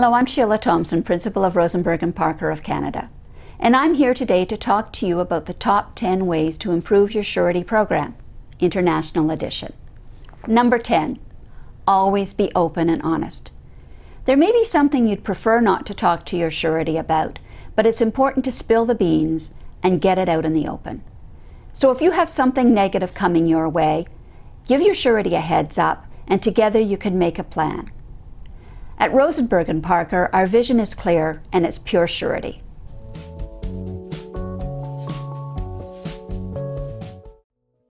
Hello, I'm Sheila Thompson, Principal of Rosenberg and Parker of Canada. And I'm here today to talk to you about the top 10 ways to improve your surety program, International Edition. Number 10, always be open and honest. There may be something you'd prefer not to talk to your surety about, but it's important to spill the beans and get it out in the open. So if you have something negative coming your way, give your surety a heads up and together you can make a plan. At Rosenberg and Parker, our vision is clear and it's pure surety.